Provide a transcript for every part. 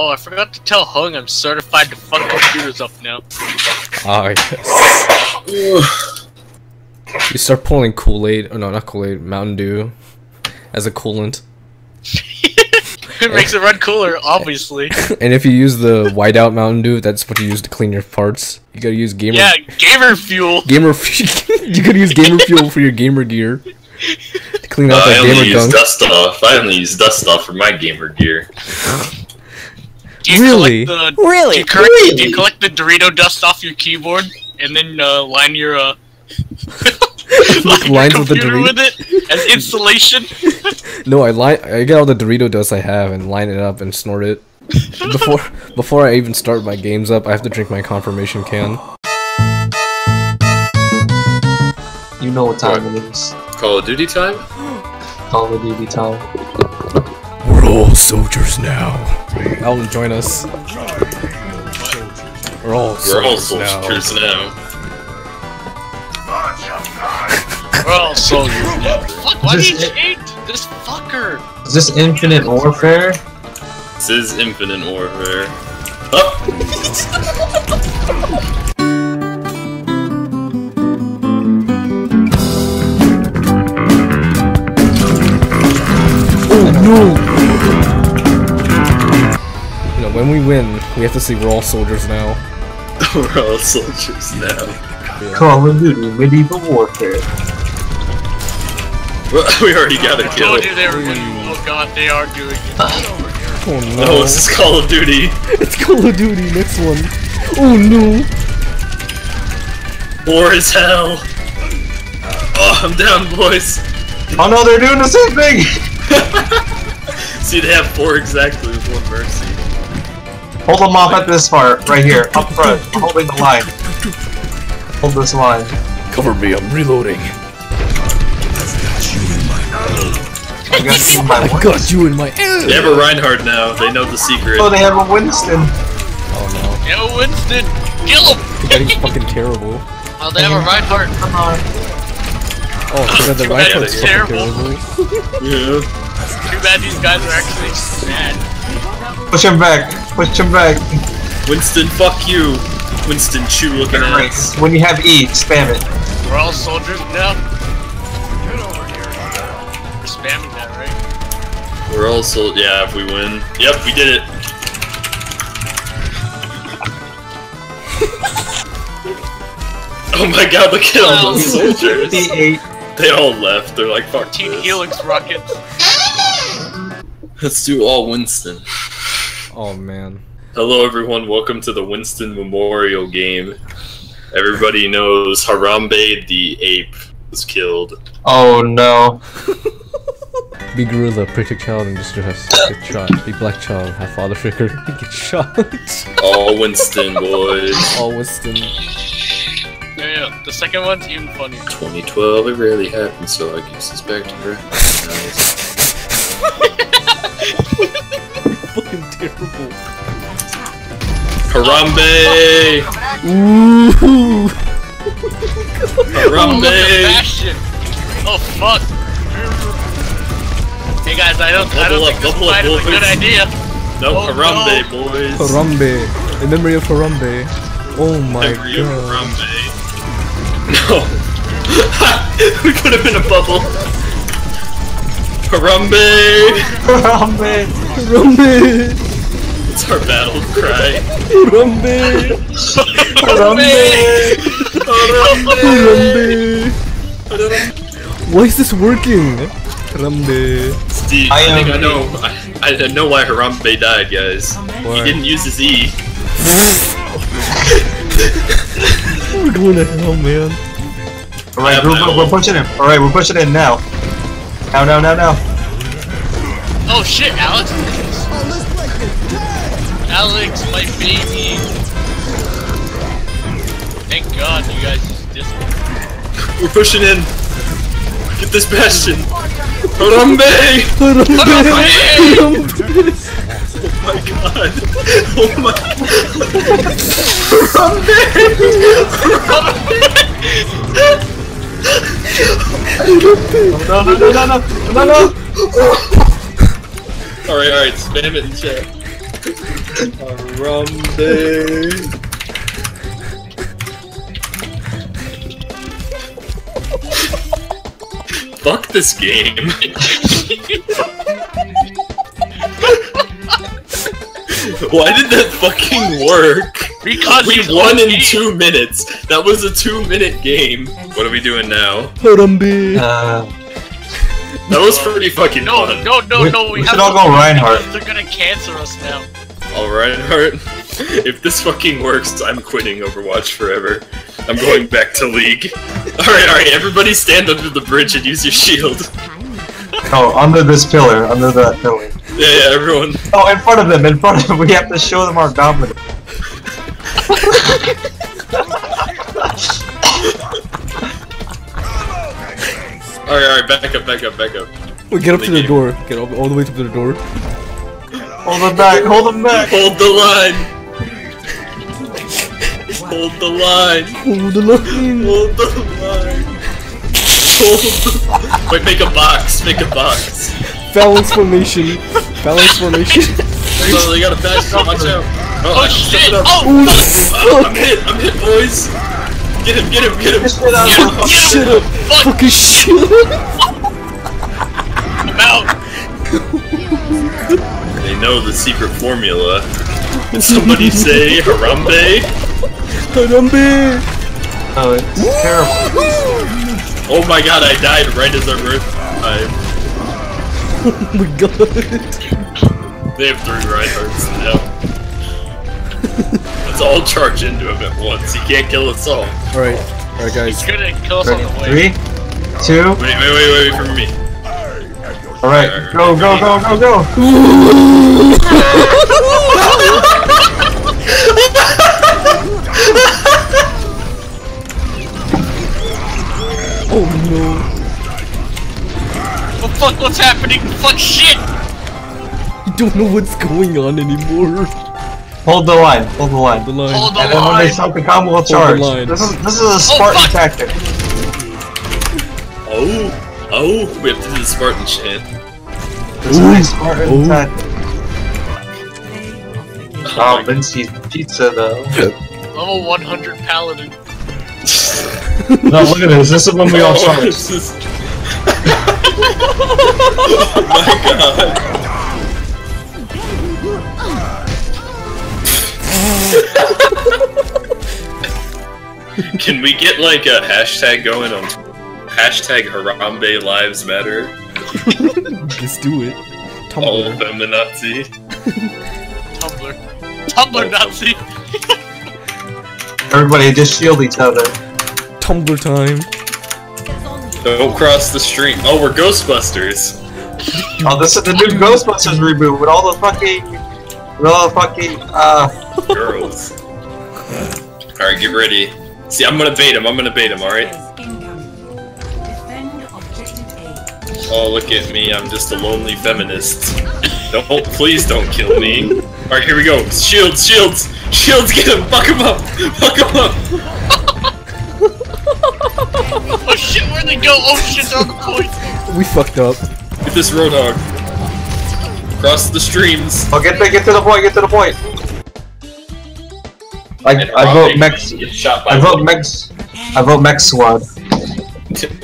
Oh, I forgot to tell Hung I'm certified to fuck computers up now. Ah, yes. You start pulling Kool-Aid, oh no, not Kool-Aid, Mountain Dew as a coolant. it makes it run cooler, obviously. And if you use the whiteout Mountain Dew, that's what you use to clean your parts. You gotta use gamer Yeah, gamer fuel. gamer f- you gotta use gamer fuel for your gamer gear. To clean Uh, out I that only gamer use gunk. dust off. I only use dust off for my gamer gear. Do you Really? Collect the, Really? Do you, correct, do you collect the Dorito dust off your keyboard and then uh, line your uh, line your lines with the computer Dorito- with it as insulation? No, I line I get all the Dorito dust I have and line it up and snort it. Before before I even start my games up, I have to drink my confirmation can. You know what time it is. Call of Duty time? Call of Duty time. We're all soldiers now. Alan, join us. We're all We're all soldiers now. now. We're all soldiers now. Fuck, why Just- did you change this fucker? Is this Infinite Warfare? This is Infinite Warfare. Oh! You when we win, we have to say we're all soldiers now. We're all soldiers now. Call of Duty Medieval Warfare. Well, we already got a I kill. told you they were gonna. Oh god, they are doing it. Oh no. Oh, this is Call of Duty. it's Call of Duty, next one. Oh no. War is hell. Oh, I'm down, boys. Oh no, they're doing the same thing! See, they have four exactly with one mercy. Hold them off at this part, right here, up front. I'm holding the line. Hold this line. Cover me, I'm reloading. I got you in my I got you in my They have a Reinhardt now. They know the secret. Oh, they have a Winston. Oh no. Yo, Winston, kill him! no. That is fucking terrible. Oh, they have a Reinhardt. Come on. Oh, so the Right, rifle's fucking terrible. terrible. Yeah. Too bad these guys are actually sad. Push him back. Push him back. Winston, fuck you. Winston, chew looking Right. ass. When you have E, spam it. We're all soldiers now. We're spamming that, right? We're all sol- Yeah, if we win. Yep, we did it. oh my god, look at all those soldiers. D8. They all left. They're like, fuck Team this. Helix rockets. Let's do all Winston. Oh man. Hello, everyone. Welcome to the Winston Memorial Game. Everybody knows Harambe the ape was killed. Oh no. Be gorilla, pretty child, and distress. Get shot. Be black child, have father figure. Get shot. All Winston boys. All Winston. Yeah, yeah, the second one's even funnier. 2012, it rarely happened, so I guess it's back to recognize. Fucking terrible. Harambe! Ooh. Oh, look Harambe! Bastion! Oh, fuck! Hey guys, I don't, I don't Bubble think up, this bubble up, fight is a good idea. No, Oh, Harambe, boys! Harambe. In memory of Harambe. Oh my Memory of god. Harambe. No! we could have been a bubble! Harambe! Harambe. Harambe. It's our battle cry. Harambe. Harambe! Harambe. Why is this working? Harambe. Steve, I I, think I know. I, I know why Harambe died, guys. Why? He didn't use his E. We're going to hell, man. Alright, we're, we're pushing him. Alright, we're pushing in now. Now, now, now, now. Oh shit, Alex! Alex, my baby! Thank god you guys just dis- We're pushing in. Get this bastion. Harambe! Harambe. Oh my god. Oh my. No, no, no, no, no, no, no. Alright, alright, spam it in chat. Harambe. Fuck this game. Why did that fucking work? Because We won in OP. two minutes. That was a two minute game. What are we doing now? Harambe. Uh, That was pretty fucking No, fun. no, no, We- no. We, we have should all to go Reinhardt. They're gonna cancel us now. Alright, Hart. If this fucking works, I'm quitting Overwatch forever. I'm going back to League. Alright, alright, everybody stand under the bridge and use your shield. oh, under this pillar, under that pillar. Yeah, yeah, everyone. Oh, in front of them, in front of them. We have to show them our dominance. Alright, alright, back up, back up, back up. Wait, get up to the game. door. Get all, all the way to the door. Hold them back, hold them back. Hold the line! Hold the line! Hold the line. Hold the line! Hold the... Wait, make a box, make a box. Balance formation. Balance formation. So they got a bad shot, watch out. Oh, Oh shit! stepped up. Oh, Ooh, I'm hit, I'm hit, boys! Get him, get him, get him! Get out Get him, the get Shut him! up. Fuck! Fucking shit. I'm out! They know the secret formula. Did somebody say Harambe? Harambe. Oh, it's terrible. Oh my god, I died right as our birth time. Oh my god. They have three Reinhardts now. Let's all charge into him at once. He can't kill us all. Alright. Alright, guys. He's gonna kill us on the way. Three, two, Wait, wait, wait, wait for me. alright, go, go, go, go, go! Oh no. Oh fuck, what's happening? Fuck shit! I don't know what's going on anymore. Hold the line, hold the line. Hold The line. Hold the And then when they line! start the combo, we'll the charge. line. This is this is a oh, Spartan fuck. tactic. Oh, oh, we have to do the Spartan shit. This is a Spartan Ooh. tactic. Oh Oh, my Vince's pizza though. Level 100 paladin. no, look at this. This is when we all Oh, charge. this is- oh my god. Can we get like a hashtag going on hashtag Harambe Lives Matter? Let's do it. All Tumblr. feminazi. Tumblr. Tumblr Nazi! Everybody just shield each other. Tumblr time. Don't cross the stream. Oh, we're Ghostbusters. Oh, this is the new Ghostbusters reboot with all the fucking, with all the fucking, uh, Girls. Alright, get ready. See, I'm gonna bait him. I'm gonna bait him, alright? Oh, look at me. I'm just a lonely feminist. Don't, please don't kill me. Alright, here we go. Shields, shields! Shields, get him! Fuck him up! Fuck him up! Oh shit, where'd they go? Oh shit, they're on the point! We fucked up. Get this Roadhog. Cross the streams. oh, get there, get to the point, get to the point. I, And I vote Harambe Mex, gets shot by I vote Mex, I vote Mex Squad.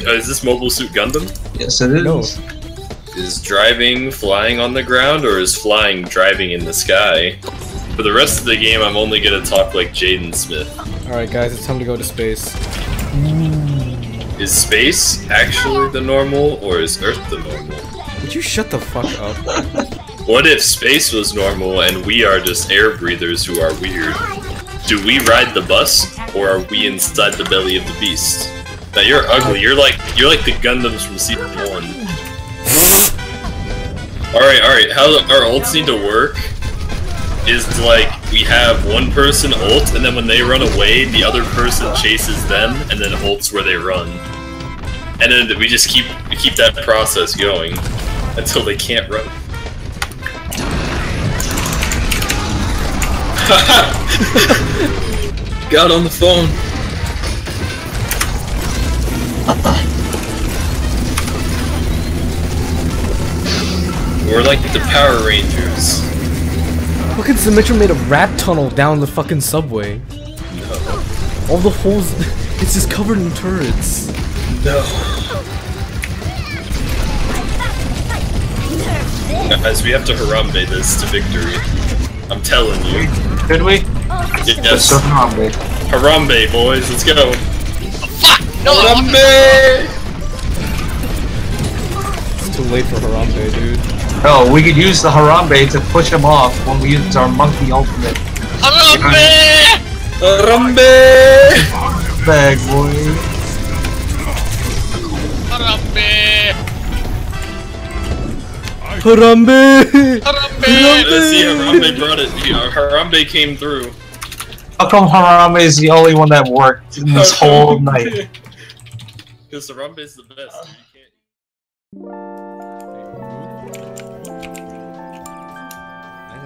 Uh, is this Mobile Suit Gundam? Yes, it is. No. Is driving flying on the ground or is flying driving in the sky? For the rest of the game, I'm only gonna talk like Jaden Smith. Alright, guys, it's time to go to space. Is space actually the normal or is Earth the normal? Would you shut the fuck up? What if space was normal and we are just air breathers who are weird? Do we ride the bus or are we inside the belly of the beast? Now you're ugly. You're like you're like the Gundams from season one. all right, all right. How our ults need to work is like we have one person ult, and then when they run away, the other person chases them, and then ults where they run, and then we just keep we keep that process going until they can't run. Got on the phone. We're like the Power Rangers. Look Fucking Symmetra made a rat tunnel down the fucking subway. All the holes, it's just covered in turrets. No. Guys, we have to Harambe this to victory. I'm telling you. Could we? Yes. So Harambe. Harambe, boys, let's go. Fuck! No, I want to- Harambe! It's too late for Harambe, dude. No, we could use the Harambe to push him off when we use our monkey ultimate. Harambe! Harambe! Bag boy. Harambe! Harambe! Harambe! Let's see, Harambe brought it. Yeah, Harambe came through. How come Harambe is the only one that worked in this whole night? Because Harambe is the best. You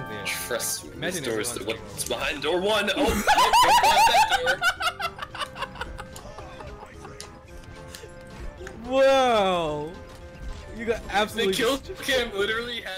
can't trust me. This Imagine door is the, what's behind door one? Oh, no, oh, don't oh, oh, that door. Wow! You got The absolutely killed cam literally has him.